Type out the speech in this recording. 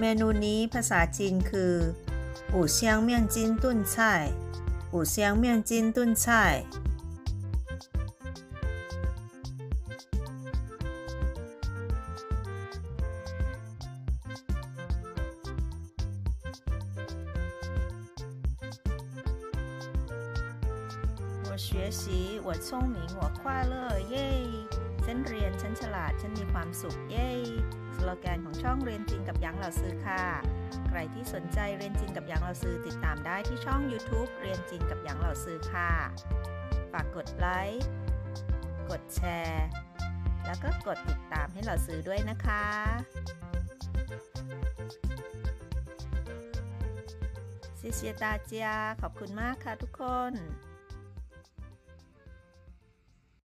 เมนูนี้ภาษาจีนคืออู่เซียงเมี่ยงจินตุ้นไช่อู่เซียงเมี่ยงจินตุ้นไช่我学习我聪明我快乐เย้ฉันเรียนฉันฉลาดฉันมีความสุขเย้ สโลแกนของช่องเรียนจีนกับยังเหล่าซื้อค่ะ ใครที่สนใจเรียนจีนกับยังเหล่าซื้อติดตามได้ที่ช่อง YouTube เรียนจีนกับยังเหล่าซื้อค่ะ ฝากกดไลค์กดแชร์ แล้วก็กดติดตามให้เหล่าซื้อด้วยนะคะซีเซียตาเจียขอบคุณมากค่ะทุกคน